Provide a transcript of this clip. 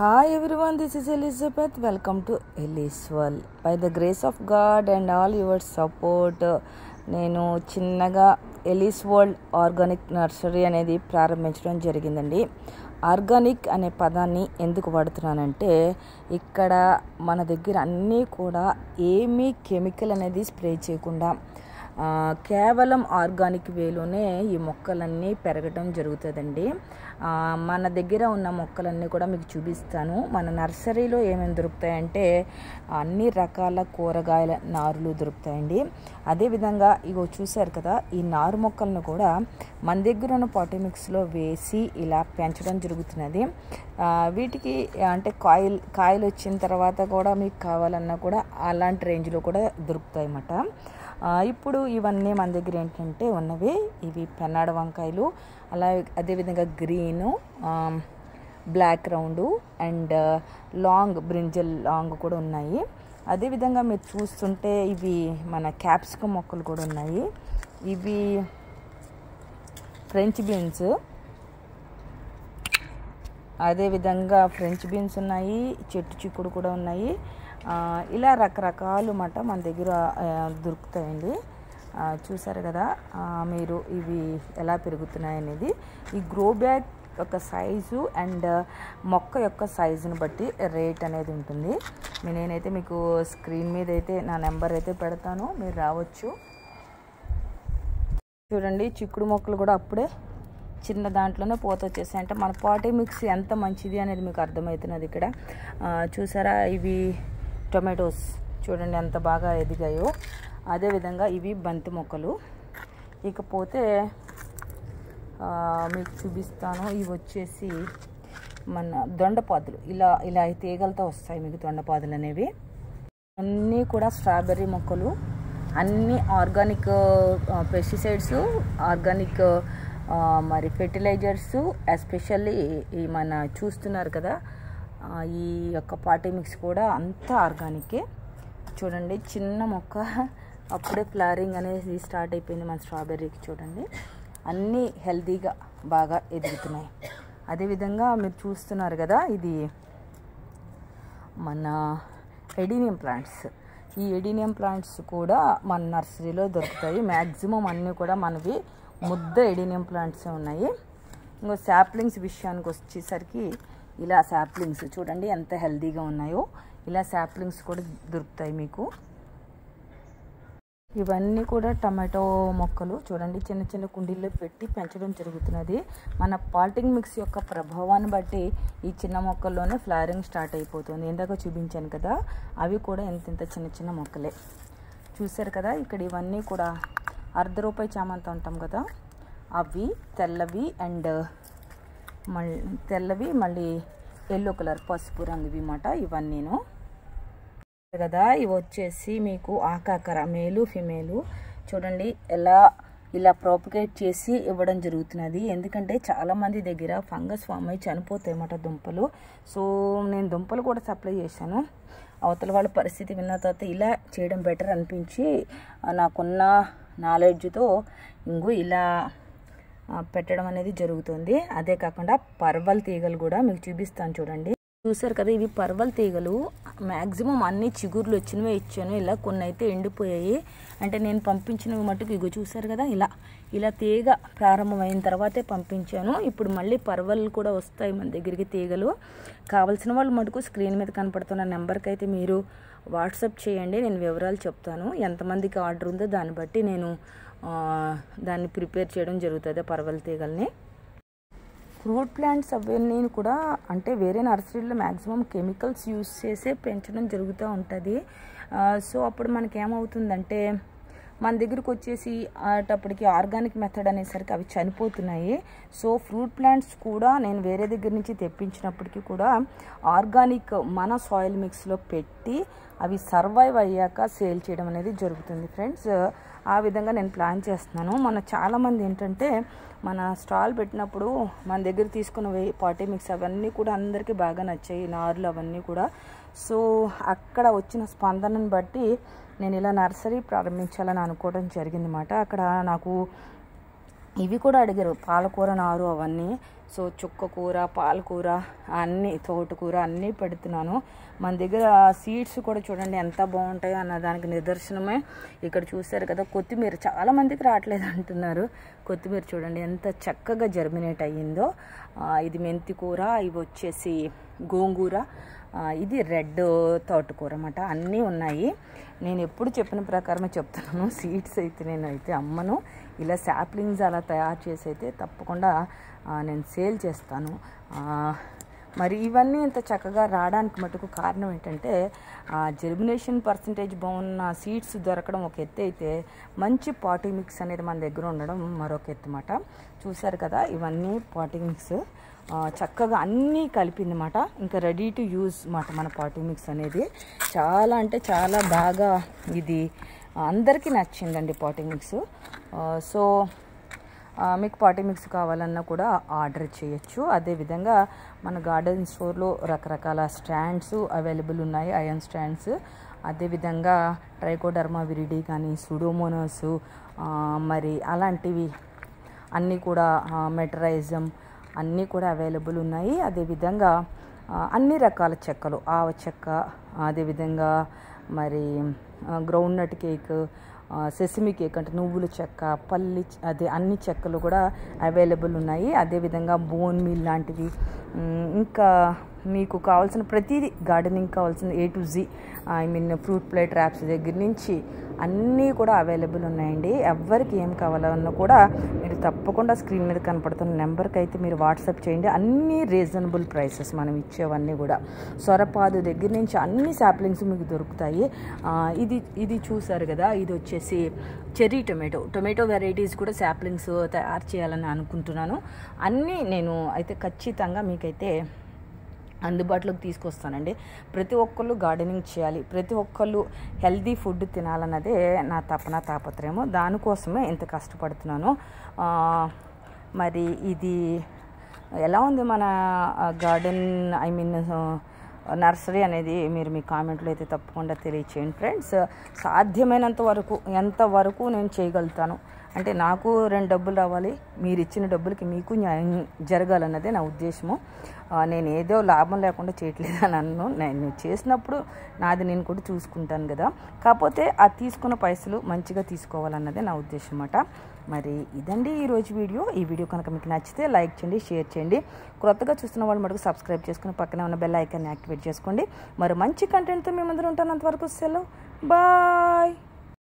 Hi everyone, this is Elizabeth. Welcome to Ellis World. By the grace of God and all your support, నేను చిన్నగా Ellis world organic nursery అనేది ప్రారంభించడం జరిగిందండి organic అనే పదాన్ని ఎందుకు వాడుతున్నానంటే ఇక్కడ మన దగ్గర అన్నీ కూడా ఏమీ కెమికల్ అనేది స్ప్రే చేయకుండా కేవలం ఆర్గానిక్ వేలోనే ఈ మొక్కలన్నీ పెరగడం జరుగుతుందండి. మన దగ్గర ఉన్న మొక్కలన్నీ కూడా మీకు చూపిస్తాను. మన నర్సరీలో ఏమేమి దొరుకుతాయంటే అన్ని రకాల కూరగాయల నారులు దొరుకుతాయండి. అదేవిధంగా ఇగో చూశారు కదా ఈ నారు మొక్కలను కూడా మన దగ్గర ఉన్న పాటిమిక్స్లో వేసి ఇలా పెంచడం జరుగుతున్నది. వీటికి అంటే కాయలు కాయలు వచ్చిన తర్వాత కూడా మీకు కావాలన్నా కూడా అలాంటి రేంజ్లో కూడా దొరుకుతాయి అన్నమాట ఇప్పుడు ఇవన్నీ మన దగ్గర ఏంటంటే ఉన్నవి. ఇవి పెన్నాడ వంకాయలు అలా అదేవిధంగా green black round and long brinjal long కూడా ఉన్నాయి. అదేవిధంగా మీరు చూస్తుంటే ఇవి మన క్యాప్సికమ్ మొక్కలు కూడా ఉన్నాయి. ఇవి ఫ్రెంచ్ బీన్స్. అదేవిధంగా ఫ్రెంచ్ బీన్స్ ఉన్నాయి చెట్టు చిక్కుడు కూడా ఉన్నాయి. ఇలా రకరకాలు మాట మన దగ్గర దొరుకుతాయండి. చూసారు కదా మీరు ఇవి ఎలా పెరుగుతున్నాయి అనేది. ఈ గ్రో బ్యాగ్ యొక్క సైజు అండ్ మొక్క యొక్క సైజుని బట్టి రేట్ అనేది ఉంటుంది. నేనైతే మీకు స్క్రీన్ మీద అయితే నా నెంబర్ అయితే పెడతాను మీరు రావచ్చు. చూడండి చిక్కుడు మొక్కలు కూడా అప్పుడే చిన్న దాంట్లోనే పోత వచ్చేసాయి. అంటే మన పాటీ మిక్స్ ఎంత మంచిది అనేది మీకు అర్థమవుతున్నది ఇక్కడ. చూసారా ఇవి టొమాటోస్ చూడండి ఎంత బాగా ఎదిగాయో. అదేవిధంగా ఇవి బంతి మొక్కలు. ఇకపోతే మీకు చూపిస్తాను. ఇవి వచ్చేసి మన దొండపాదులు. ఇలా ఇలా తీగలతో వస్తాయి మీకు దొండపాదులు అనేవి. అన్నీ కూడా స్ట్రాబెర్రీ మొక్కలు. అన్నీ ఆర్గానిక్ పెస్టిసైడ్స్ ఆర్గానిక్ మరి ఫెర్టిలైజర్స్ ఎస్పెషల్లీ ఈ మన చూస్తున్నారు కదా ఈ యొక్క పార్టీ మిక్స్ కూడా అంతా ఆర్గానికే. చూడండి చిన్న మొక్క. అప్పుడే ఫ్లవరింగ్ అనేది స్టార్ట్ అయిపోయింది మన స్ట్రాబెర్రీకి చూడండి. అన్నీ హెల్తీగా బాగా ఎదుగుతున్నాయి. అదేవిధంగా మీరు చూస్తున్నారు కదా ఇది మన ఎడీనియం ప్లాంట్స్. ఈ ఎడీనియం ప్లాంట్స్ కూడా మన నర్సరీలో దొరుకుతాయి. మ్యాక్సిమం అన్నీ కూడా మనవి ముద్ద ఎడీనియం ప్లాంట్స్ ఉన్నాయి. ఇంకో శాప్లింగ్స్ విషయానికి వచ్చేసరికి ఇలా శాప్లింగ్స్ చూడండి ఎంత హెల్దీగా ఉన్నాయో. ఇలా శాప్లింగ్స్ కూడా దొరుకుతాయి మీకు. ఇవన్నీ కూడా టమాటో మొక్కలు చూడండి చిన్న చిన్న కుండీల్లో పెట్టి పెంచడం జరుగుతున్నది. మన పాల్టింగ్ మిక్స్ యొక్క ప్రభావాన్ని బట్టి ఈ చిన్న మొక్కల్లోనే ఫ్లవరింగ్ స్టార్ట్ అయిపోతుంది. ఇందాక చూపించాను కదా అవి కూడా ఇంత ఇంత చిన్న చిన్న మొక్కలే. చూశారు కదా ఇక్కడ ఇవన్నీ కూడా అర్ధ రూపాయి చామంతి ఉంటాం కదా. అవి తెల్లవి అండ్ మళ్ళీ తెల్లవి మళ్ళీ ఎల్లో కలర్ పసుపు రంగువి మాట ఇవన్నీను. కదా ఇవి వచ్చేసి మీకు ఆకాకర మేలు ఫిమేలు చూడండి ఎలా ఇలా ప్రాపగేట్ చేసి ఇవ్వడం జరుగుతున్నది. ఎందుకంటే చాలామంది దగ్గర ఫంగస్ ఫామ్ అయి చనిపోతాయి అన్నమాట దుంపలు. సో నేను దుంపలు కూడా సప్లై చేశాను. అవతల వాళ్ళ పరిస్థితి విన్న తర్వాత ఇలా చేయడం బెటర్ అనిపించి నాకున్న నాలెడ్జ్తో ఇంకో ఇలా పెట్టడం అనేది జరుగుతుంది. అదే కాకుండా పర్వల్ తీగలు కూడా మీకు చూపిస్తాను చూడండి. చూసారు కదా ఇవి పర్వల్ తీగలు. మ్యాక్సిమం అన్ని చిగుర్లు వచ్చినవే ఇచ్చాను. ఇలా కొన్ని అయితే ఎండిపోయాయి. అంటే నేను పంపించినవి మటుకు ఇగో చూసారు కదా ఇలా ఇలా తీగ ప్రారంభమైన తర్వాతే పంపించాను. ఇప్పుడు మళ్ళీ పర్వలు కూడా వస్తాయి మన దగ్గరికి తీగలు. కావాల్సిన వాళ్ళు మటుకు స్క్రీన్ మీద కనపడుతున్న నెంబర్కి అయితే మీరు వాట్సాప్ చేయండి. నేను వివరాలు చెప్తాను. ఎంతమందికి ఆర్డర్ ఉందో దాన్ని బట్టి నేను దాన్ని ప్రిపేర్ చేయడం జరుగుతుంది పర్వల తీగల్ని. ఫ్రూట్ ప్లాంట్స్ అవన్నీ కూడా అంటే వేరే నర్సరీలో మ్యాక్సిమం కెమికల్స్ యూస్ చేసే పెంచడం జరుగుతూ ఉంటుంది. సో అప్పుడు మనకి ఏమవుతుందంటే మన దగ్గరకు వచ్చేసి అటప్పటికి ఆర్గానిక్ మెథడ్ అనేసరికి అవి చనిపోతున్నాయి. సో ఫ్రూట్ ప్లాంట్స్ కూడా నేను వేరే దగ్గర నుంచి తెప్పించినప్పటికీ కూడా ఆర్గానిక్ మన సాయిల్ మిక్స్లో పెట్టి అవి సర్వైవ్ అయ్యాక సేల్ చేయడం అనేది జరుగుతుంది ఫ్రెండ్స్. ఆ విధంగా నేను ప్లాన్ చేస్తున్నాను. మన చాలామంది ఏంటంటే మన స్టాల్ పెట్టినప్పుడు మన దగ్గర తీసుకున్న పార్టీ మిక్స్ అవన్నీ కూడా అందరికీ బాగా నచ్చాయి. నార్లు అవన్నీ కూడా. సో అక్కడ వచ్చిన స్పందనను బట్టి నేను ఇలా నర్సరీ ప్రారంభించాలని అనుకోవడం జరిగింది అన్నమాట అక్కడ నాకు ఇవి కూడా అడిగారు. పాలకూర నారు అవన్నీ. సో చుక్క కూర పాలకూర అన్నీ తోటకూర అన్నీ పెడుతున్నాను. మన దగ్గర సీడ్స్ కూడా చూడండి ఎంత బాగుంటాయో అన్న దానికి నిదర్శనమే. ఇక్కడ చూశారు కదా కొత్తిమీర చాలామందికి రావట్లేదు అంటున్నారు. కొత్తిమీర చూడండి ఎంత చక్కగా జర్మినేట్ అయ్యిందో. ఇది మెంతి కూర ఇవి వచ్చేసి గోంగూర ఇది రెడ్ తోటకూర అన్నమాట. అన్నీ ఉన్నాయి. నేను ఎప్పుడు చెప్పిన ప్రకారమే చెప్తున్నాను. సీడ్స్ అయితే నేను అయితే అమ్మను. ఇలా శాప్లింగ్స్ అలా తయారు చేసి అయితే తప్పకుండా నేను సేల్ చేస్తాను. మరి ఇవన్నీ ఇంత చక్కగా రావడానికి మటుకు కారణం ఏంటంటే జెర్మినేషన్ పర్సంటేజ్ బాగున్న సీడ్స్ దొరకడం ఒక ఎత్తు అయితే మంచి పాటింగ్ మిక్స్ అనేది మన దగ్గర ఉండడం మరొక ఎత్తు అన్నమాట. చూశారు కదా ఇవన్నీ పాటింగ్ మిక్స్ చక్కగా అన్నీ కలిపిందన్నమాట ఇంకా రెడీ టు యూజ్ మాట మన పాటింగ్ మిక్స్ అనేది. చాలా అంటే చాలా బాగా ఇది అందరికీ నచ్చిందండి పాటింగ్ మిక్స్ సో మీకు పార్టీ మిక్స్ కావాలన్నా కూడా ఆర్డర్ చేయొచ్చు. అదేవిధంగా మన గార్డెన్ స్టోర్లో రకరకాల స్టాండ్స్ అవైలబుల్ ఉన్నాయి అయన్ స్టాండ్స్. అదేవిధంగా ట్రైకోడర్మా విరిడి కానీ సుడోమోనోస్ మరి అలాంటివి అన్నీ కూడా మెటరైజం అన్నీ కూడా అవైలబుల్ ఉన్నాయి. అదేవిధంగా అన్ని రకాల చెక్కలు ఆవ చెక్క అదేవిధంగా మరి groundnut cake sesame cake అంటే నువ్వుల చెక్క పల్లి అదే అన్ని చెక్కలు కూడా అవైలబుల్ ఉన్నాయి. అదేవిధంగా బోన్ మీల్ లాంటివి ఇంకా మీకు కావాల్సిన ప్రతిదీ గార్డెనింగ్ కావాల్సిన A to Z I mean fruit plate wraps దగ్గర నుంచి అన్నీ కూడా అవైలబుల్ ఉన్నాయండి. ఎవరికి ఏం కావాలన్నా కూడా మీరు తప్పకుండా స్క్రీన్ మీద కనపడుతున్న నెంబర్కి అయితే మీరు వాట్సాప్ చేయండి. అన్ని రీజనబుల్ ప్రైసెస్ మనం ఇచ్చేవన్నీ కూడా. సొరపాదు దగ్గర నుంచి అన్ని శాప్లింగ్స్ మీకు దొరుకుతాయి. ఇది ఇది చూసారు కదా ఇది వచ్చేసి చెర్రీ టొమాటో టొమాటో వెరైటీస్ కూడా శాప్లింగ్స్ తయారు చేయాలని అనుకుంటున్నాను. అన్నీ నేను అయితే ఖచ్చితంగా మీకైతే అందుబాటులోకి తీసుకొస్తానండి. ప్రతి ఒక్కళ్ళు గార్డెనింగ్ చేయాలి. ప్రతి ఒక్కళ్ళు హెల్దీ ఫుడ్ తినాలన్నదే నా తపన తాపత్రయము. దానికోసమే ఇంత కష్టపడుతున్నాను. మరి ఇది ఎలా ఉంది మన గార్డెన్ ఐ మీన్ నర్సరీ అనేది మీరు మీ కామెంట్లో అయితే తప్పకుండా తెలియచేయండి ఫ్రెండ్స్. సాధ్యమైనంత వరకు ఎంత వరకు నేను చేయగలుగుతాను? అంటే నాకు రెండు డబ్బులు రావాలి మీరు ఇచ్చిన డబ్బులకి మీకు న్యాయం జరగాలన్నదే నా ఉద్దేశము. నేను ఏదో లాభం లేకుండా చేయట్లేదు అని అన్ను. నేను చేసినప్పుడు నాది నేను కూడా చూసుకుంటాను కదా. కాకపోతే ఆ తీసుకున్న పైసలు మంచిగా తీసుకోవాలన్నదే నా ఉద్దేశం అన్నమాట మరి ఇదండి ఈరోజు వీడియో. ఈ వీడియో కనుక మీకు నచ్చితే లైక్ చేయండి షేర్ చేయండి. కొత్తగా చూస్తున్న వాళ్ళు మటుకు సబ్స్క్రైబ్ చేసుకుని పక్కనే ఉన్న బెల్ ఐకాన్ని యాక్టివేట్ చేసుకోండి. మరి మంచి కంటెంట్తో మేము ముందర ఉంటాను అంతవరకు సెలవు. బా